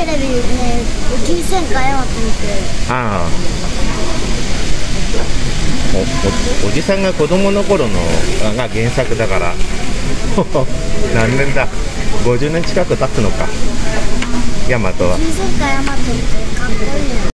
テレビね宇宙戦艦ヤマト見てああ。おおおじさんが子供の頃のが原作だから。何年だ？50年近く経つのか。ヤマトは。宇宙戦艦ヤマト見てか